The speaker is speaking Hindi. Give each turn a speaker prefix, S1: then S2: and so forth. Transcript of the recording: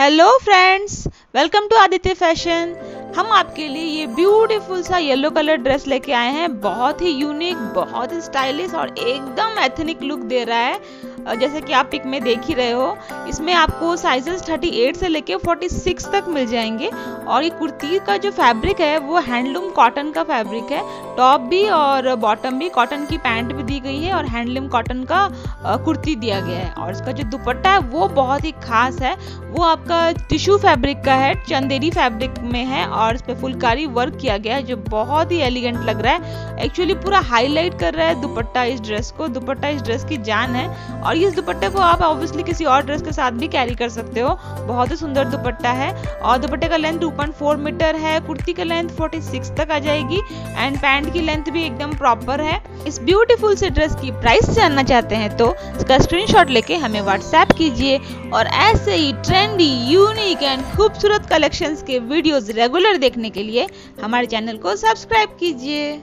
S1: Hello friends welcome to Aditya fashion हम आपके लिए ये ब्यूटीफुल सा येलो कलर ड्रेस लेके आए हैं। बहुत ही यूनिक बहुत ही स्टाइलिश और एकदम एथनिक लुक दे रहा है। जैसे कि आप पिक में देख ही रहे हो, इसमें आपको साइजेस 38 से लेके 46 तक मिल जाएँगे। और ये कुर्ती का जो फैब्रिक है, वो हैंडलूम कॉटन का फैब्रिक है। टॉप भी और बॉटम भी कॉटन की पैंट भी दी गई है और हैंडलूम कॉटन का कुर्ती दिया गया है। और इसका जो दुपट्टा है, वो बहुत ही खास है। वो आपका टिश्यू फैब्रिक का है, चंदेरी फैब्रिक में है और इस पर फुलकारी वर्क किया गया है, जो बहुत ही एलिगेंट लग रहा है। एक्चुअली पूरा हाईलाइट कर रहा है दुपट्टा इस ड्रेस को। दुपट्टा इस ड्रेस की जान है। और ये दुपट्टे को आप ऑब्वियसली किसी और ड्रेस के साथ भी कैरी कर सकते हो। बहुत ही सुंदर दुपट्टा है और दुपट्टे का लेंथ 2.4 मीटर है, कुर्ती का लेंथ 46 तक आ जाएगी एंड पैंट की लेंथ भी एकदम प्रॉपर है। इस ब्यूटीफुल से ड्रेस की प्राइस जानना चाहते हैं तो इसका स्क्रीनशॉट लेके हमें व्हाट्सएप कीजिए और ऐसे ही ट्रेंडी यूनिक एंड खूबसूरत कलेक्शंस के वीडियोस रेगुलर देखने के लिए हमारे चैनल को सब्सक्राइब कीजिए।